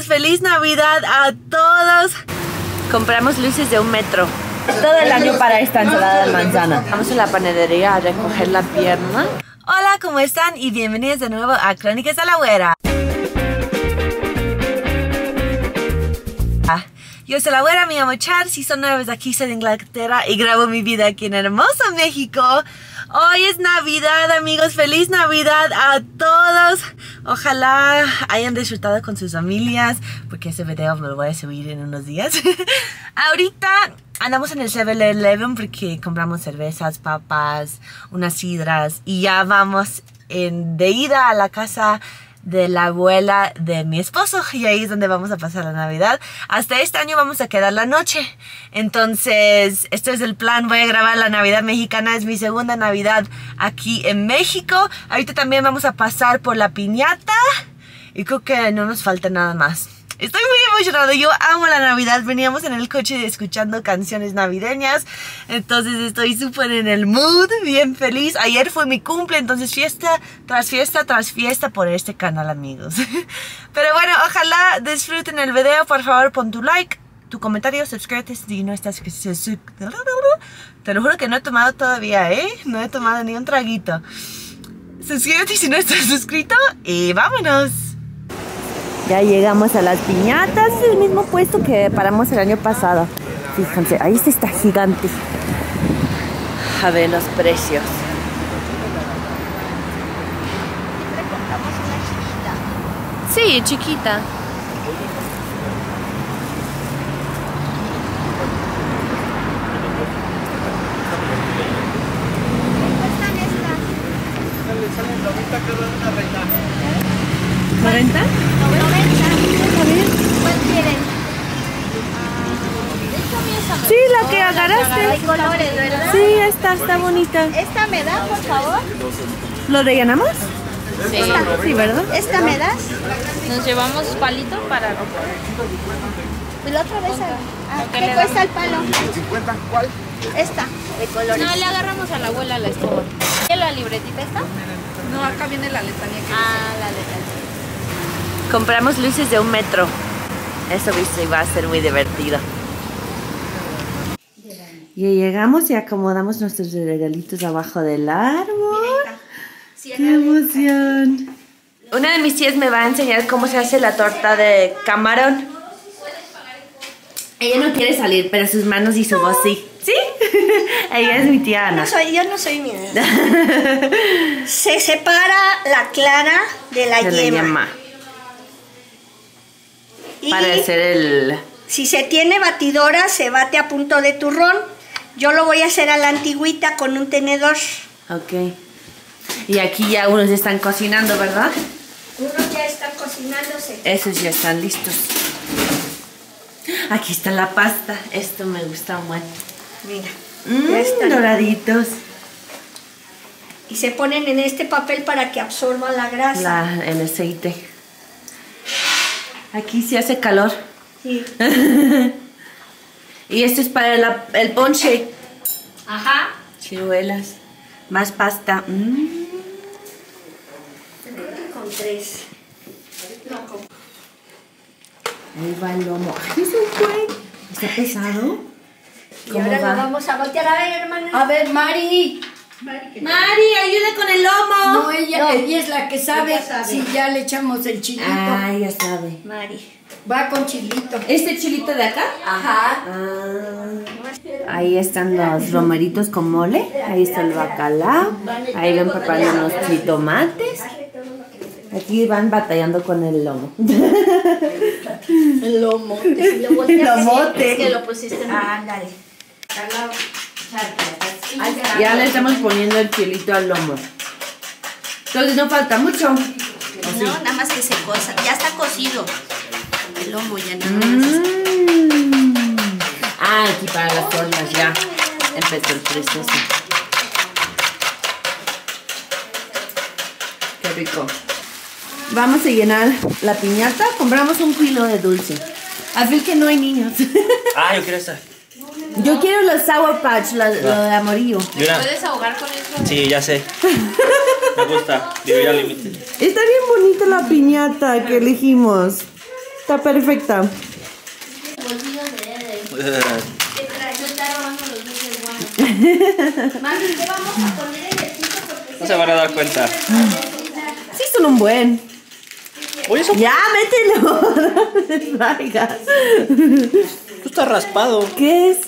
amigos, feliz Navidad a todos. Compramos luces de un metro. Todo el año para esta ensalada de manzana. Vamos a la panadería a recoger la pierna. Hola, ¿cómo están? Y bienvenidos de nuevo a Crónicas de la Güera. Yo soy la güera, me llamo Char, si son nuevos aquí soy de Inglaterra y grabo mi vida aquí en hermoso México. Hoy es Navidad amigos, feliz Navidad a todos. Ojalá hayan disfrutado con sus familias porque ese video me lo voy a subir en unos días. Ahorita andamos en el 7-Eleven porque compramos cervezas, papas, unas sidras y ya vamos en, de ida a la casa de la abuela de mi esposo y ahí es donde vamos a pasar la Navidad. Hasta este año vamos a quedar la noche. Entonces, este es el plan. Voy a grabar la Navidad mexicana. Es mi segunda Navidad aquí en México. Ahorita también vamos a pasar por la piñata y creo que no nos falta nada más. Estoy muy emocionado, yo amo la Navidad. Veníamos en el coche escuchando canciones navideñas. Entonces estoy súper en el mood, bien feliz. Ayer fue mi cumple, entonces fiesta tras fiesta tras fiesta por este canal, amigos. Pero bueno, ojalá disfruten el video. Por favor, pon tu like, tu comentario, suscríbete si no estás... Te lo juro que no he tomado todavía, ¿eh? No he tomado ni un traguito. Suscríbete si no estás suscrito y vámonos. Ya llegamos a las piñatas, el mismo puesto que paramos el año pasado. Fíjense, ahí está, está gigante. A ver los precios. Sí, chiquita. ¿90? Hay colores, ¿verdad? Sí, esta está bonita. ¿Esta me da, por favor? ¿Lo rellenamos? Sí. Sí, ¿verdad? ¿Esta me das? Nos llevamos palito para Y la otra vez. Ah, ¿Qué ¿Qué le cuesta el palo? ¿cuál? Esta, de colores. No, le agarramos a la abuela la escoba. ¿Y la libretita está? No, acá viene la letanía que Ah, la letra. Compramos luces de un metro. Eso sí va a ser muy divertido. Y llegamos y acomodamos nuestros regalitos abajo del árbol. ¡Qué emoción! Una de mis tías me va a enseñar cómo se hace la torta de camarón. Ella no quiere salir, pero sus manos y su voz sí. ¿Sí? Ella es mi tía Ana. No soy, yo no soy mi Se separa la clara de la De la yema. yema. Y Para hacer el... si se tiene batidora, se bate a punto de turrón. Yo lo voy a hacer a la antigüita con un tenedor. Ok. Y aquí ya unos están cocinando, ¿verdad? Unos ya están cocinándose. Esos ya están listos. Aquí está la pasta. Esto me gusta mucho. Mira. Ya están. doraditos. Y se ponen en este papel para que absorban la grasa. La, el aceite. Aquí se hace calor. Sí. Y esto es para la- el ponche. Ajá. Ciruelas. Más pasta. Mm. Con tres. No, con Ahí va el lomo. Ay, un buen. ¿Está pesado? Y ¿Cómo ahora va? lo vamos a voltear a ver, hermana. A ver, Mari. Mari, ayuda con el lomo. No, ella, ella es la que sabe. si ya le echamos el chilito. Ah, ya sabe. Mari. Va con chilito. ¿Este chilito de acá? Ajá. Ah. Ahí están los romeritos con mole. Ahí está el bacalao. Ahí van preparando unos jitomates. Aquí van batallando con el lomo. El lomo. Lomote. es que lo pusiste en Ándale. Ya le estamos poniendo el chilito al lomo. Entonces no falta mucho. No, nada más que se cosa. Ya está cocido. El lomo ya nada más. Mm. Ah, aquí para las formas ya. Empezó el proceso. Qué rico. Vamos a llenar la piñata. Compramos un kilo de dulce. Al fin que no hay niños. Ah, yo quiero esta. Yo quiero los Sour Patch, la- lo de amarillo. Una- ¿Puedes ahogar con eso? Sí, ya sé. Me gusta. Digo, ya límite. Está bien bonita la piñata que elegimos. Está perfecta. Mami, ¿qué vamos a poner en el piso? Porque No se van a dar cuenta. Sí, son un buen. Oye, eso Ya, mételo. No te distraigas. esto está raspado. ¿Qué es?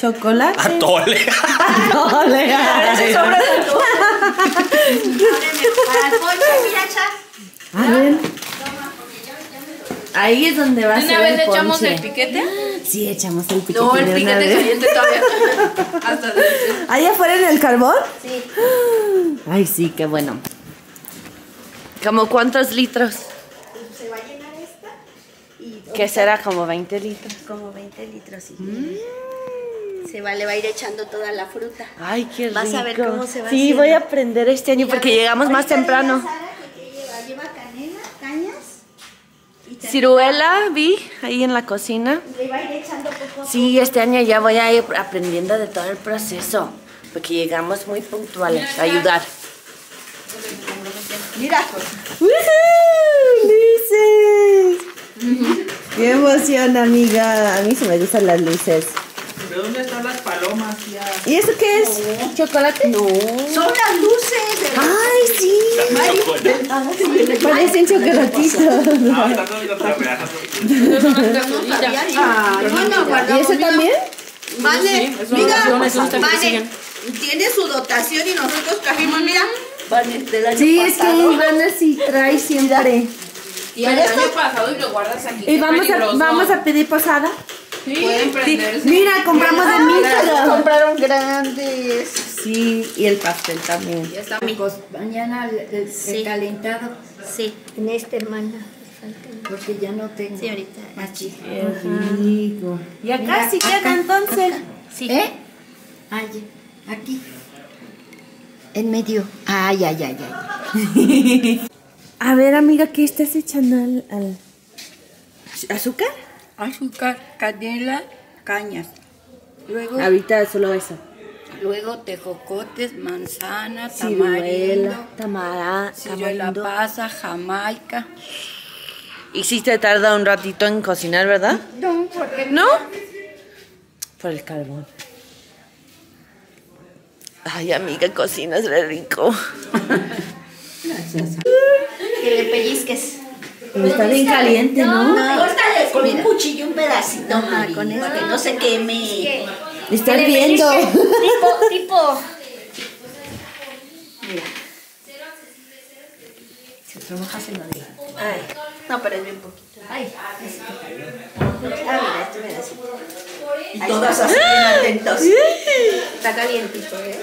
¿Chocolate? Atole. Atole. ay. A ver. Ahí es donde va a ¿De ser una vez el le echamos el piquete? Sí, echamos el piquete. No, el piquete caliente todavía. Hasta. ¿Allá afuera en el carbón? Sí. Ay, sí, qué bueno. ¿Como cuántos litros? Se va a llenar esta y ¿Qué será? Como 20 litros. como 20 litros. sí. Se va, le va a ir echando toda la fruta. Ay, qué rico. Vas a ver cómo se va Sí, haciendo. voy a aprender este año porque llegamos más temprano. Sara que lleva, lleva canela, cañas y Ciruela vi ahí en la cocina. le va a ir echando poco a poco. Sí, este año ya voy a ir aprendiendo de todo el proceso porque llegamos muy puntuales a ayudar. Mira, ¡Luces! ¡Qué emoción, amiga! A mí se me gustan las luces. ¿De dónde están las palomas, tía? ¿Y eso qué es? ¿Chocolate? No. son las luces de ¡Ay, sí! Parecen chocolatitos. Ah. Ah, ¿Y ese también? Vale, mira, tiene su dotación y nosotros trajimos, mira, Sí, es que. Ivana sí trae siempre. Y el año pasado y lo guardas aquí. Y vamos a, vamos a pedir posada. Pueden Sí. Mira, compramos de Mísero. compraron grandes. Sí, y el pastel también. Ya está. Amigos, mañana el, el- el Sí. calentado, Sí, en este, hermana. porque ya no tengo. Sí, ahorita. Aquí. Rico. Y acá Mira, sí queda acá, entonces. Sí. ¿Eh? Allí, aquí. En medio. Ay, ay, ay, ay. A ver, amiga, ¿qué estás echando al, al- azúcar? Azúcar, canela, cañas. Luego, Ahorita solo eso. luego tejocotes, manzana, tamarindo, tamara, ciruela tamarindo. pasa, jamaica. Y te tarda un ratito en cocinar, ¿verdad? No, porque ¿No? Por el carbón. Ay, amiga, cocinas re rico. Que le pellizques. Está bien caliente, ¿no? Córtale con un cuchillo un pedacito, Ajá, con este. que no se queme. Estás viendo. tipo, tipo. Mira. Si trabajas en la vida. Ay, no, pero es bien poquito. Ay, Ah, mira, este pedacito. Y todas así bien atentas. Está calientito, ¿eh?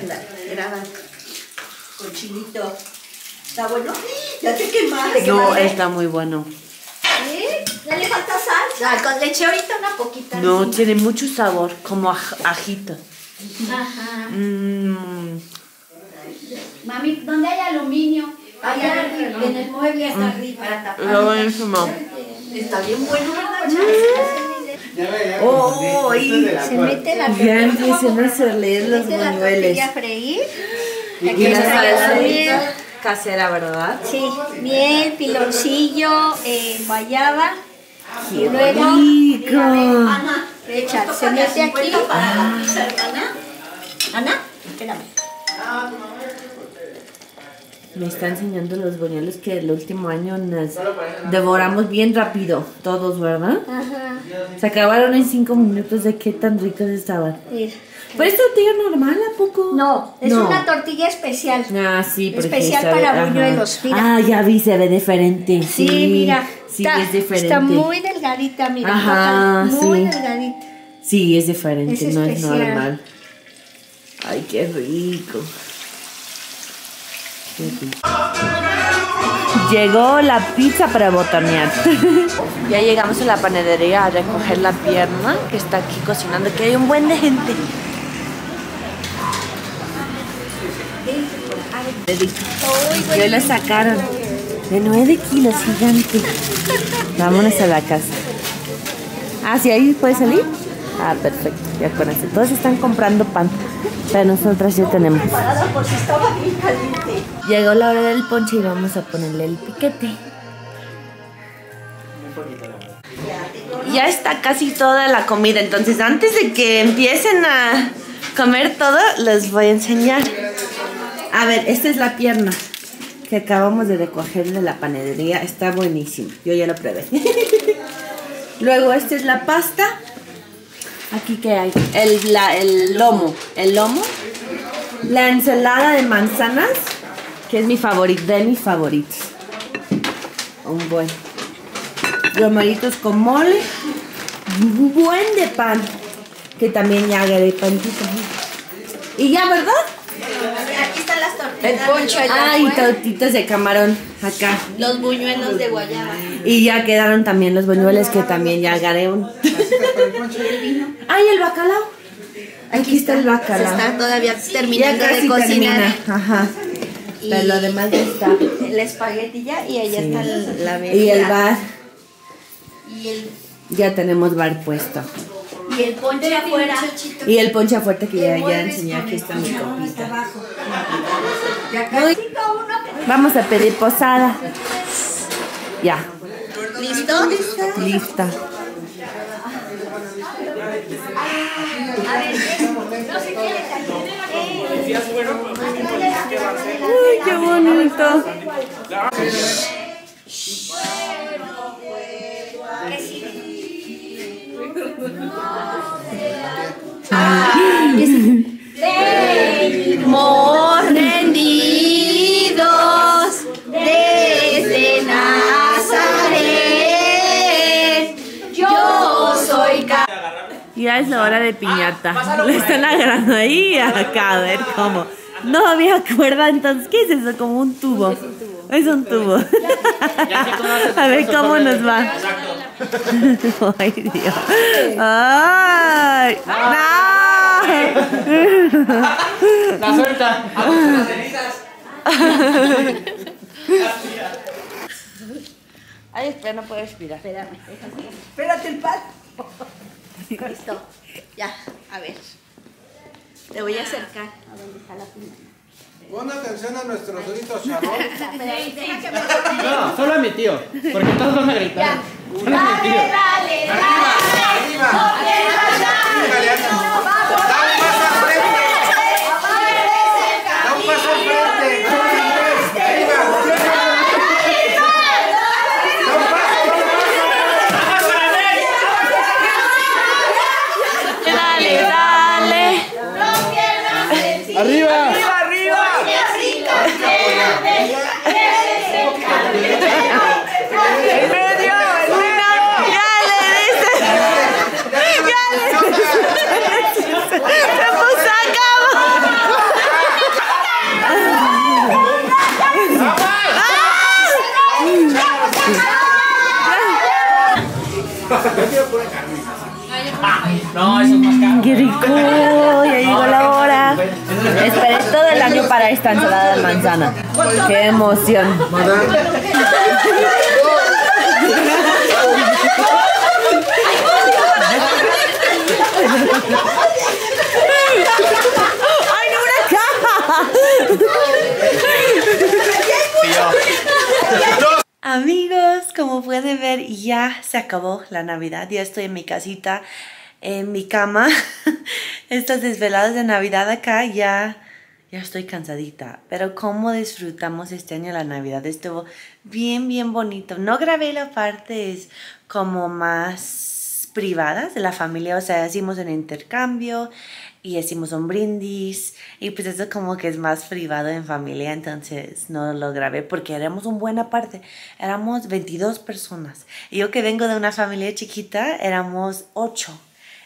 Mira, graba. Con chilito. ¿Está bueno? Ya te quemaste. No, está muy bueno. ¿Eh? ¿Ya le falta sal? Ah, con leche ahorita una poquita. No, sí. tiene mucho sabor, como aj- ajito. Ajá. Mm, Mami, ¿dónde hay aluminio? Allá arriba, en el mueble hasta arriba. Para tapar. está buenísimo. Está bien bueno, ¿verdad? Oh, y Se mete la ya empiezan a salir los mete la buñueles. tortilla a freír. Y la está la salsa. Casera, ¿verdad? Sí, miel, piloncillo, eh, guayaba. Y luego. rico. Ana, echa, se mete aquí. Ana, Ana, espérame. Me está enseñando los buñuelos que el último año nos devoramos bien rápido, todos, ¿verdad? Ajá. Se acabaron en cinco minutos de qué tan ricos estaban. mira. ¿Pero es tortilla normal a poco? No, es No. una tortilla especial. Ah, sí, Especial sabe- para ajá. buñuelos, mira. Ah, ya vi, se ve diferente. Sí, Sí, mira. Sí, está, es diferente. Está muy delgadita, mira. Ajá, muy sí. delgadita. Sí, es diferente, Es no es normal. Ay, qué rico. Qué rico. Llegó la pizza para botanear. ya llegamos a la panadería a recoger la pierna que está aquí cocinando, que hay un buen de gente. Y hoy la sacaron de 9 kilos, gigante. Vámonos a la casa. Ah, sí, ahí puede salir. Ah, perfecto, ya con. Todos están comprando pan. Pero nosotras ya tenemos. Llegó la hora del ponche y vamos a ponerle el piquete. Ya está casi toda la comida, entonces antes de que empiecen a comer todo, les voy a enseñar. A ver, esta es la pierna que acabamos de recoger de la panadería. Está buenísima, yo ya la probé. Luego esta es la pasta. Aquí que hay el, la- el lomo, el lomo. La ensalada de manzanas, que es mi favorito, de mis favoritos. Un buen. Romeritos con mole. Un buen de pan. Que también ya agarré pancito. Y ya, ¿verdad? Aquí están las tortillas. El poncho allá Ay, afuera. tortitas de camarón acá. Los buñuelos de guayaba. Y ya quedaron también los buñuelos que también ya agarré un. Ay, el bacalao. Aquí está el Se bacalao. está todavía Ya terminando de cocinar. termina. Ajá. Pero lo demás ya está. El espagueti ya y allá Sí. está la bebida. Y el bar, Y el, ya tenemos bar puesto. y el ponche afuera. Y el poncha fuerte que ya, ya enseñé, aquí está mi copita. Uy, Vamos a pedir posada. Ya, ¿Listo? lista. Uy, qué bonito. Mor Ya es la hora de piñata. Le están agarrando ahí acá, a ver cómo. No había cuerda, entonces, ¿qué es eso? Como un tubo. Es un tubo. A ver cómo nos va. Ay, Dios. Ay, no. La suelta. Ay, espera, no puedo respirar. Espérate el pan. Listo. Ya, a ver. Te voy a acercar a donde está la pina. Pon atención a nuestro grito charrón. No, solo a mi tío. Porque todos van a gritar. Solo a mi tío. Arriba. Esta ensalada de manzana. ¡Qué emoción! ¡Ay, no, una caja! Amigos, como pueden ver, ya se acabó la Navidad. Ya estoy en mi casita, en mi cama. Estas desveladas de Navidad acá ya, ya estoy cansadita. Pero cómo disfrutamos este año la Navidad. Estuvo bien, bien bonito. No grabé las partes como más privadas de la familia. O sea, hicimos un intercambio y hicimos un brindis. Y pues eso como que es más privado en familia. Entonces no lo grabé porque éramos una buena parte. Éramos 22 personas. Y yo que vengo de una familia chiquita, éramos 8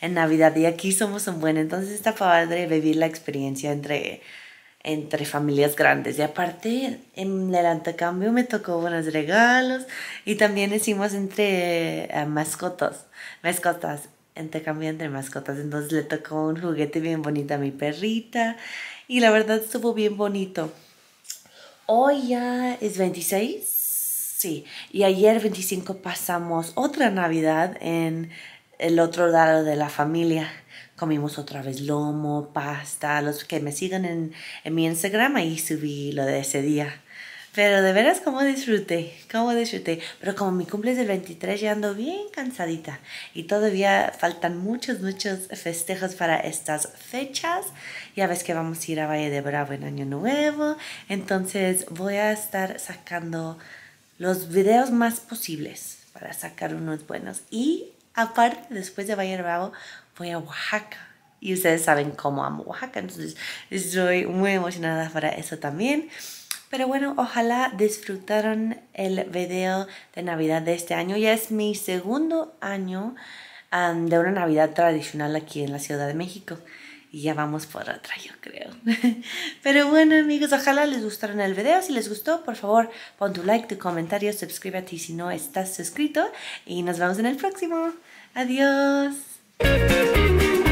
en Navidad. Y aquí somos un buen. Entonces está padre vivir la experiencia entre entre familias grandes. Y aparte, en el intercambio me tocó buenos regalos y también hicimos entre eh, mascotas, mascotas, intercambio entre mascotas. Entonces le tocó un juguete bien bonito a mi perrita y la verdad estuvo bien bonito. Hoy ya es 26, sí, y ayer 25 pasamos otra Navidad en el otro lado de la familia comimos otra vez lomo, pasta. Los que me sigan en, en mi Instagram, ahí subí lo de ese día. Pero de veras, cómo disfruté, cómo disfruté. Pero como mi cumple es el 23, ya ando bien cansadita. Y todavía faltan muchos, muchos festejos para estas fechas. Ya ves que vamos a ir a Valle de Bravo en Año Nuevo. Entonces voy a estar sacando los videos más posibles para sacar unos buenos. Y aparte, después de Valle de Bravo, voy a Oaxaca. Y ustedes saben cómo amo Oaxaca. Entonces estoy muy emocionada para eso también. Pero bueno, ojalá disfrutaron el video de Navidad de este año. Ya es mi segundo año um, de una Navidad tradicional aquí en la Ciudad de México. Y ya vamos por otra, yo creo. Pero bueno, amigos, ojalá les gustaron el video. Si les gustó, por favor, pon tu like, tu comentario, suscríbete si no estás suscrito. Y nos vemos en el próximo. Adiós. Thank you.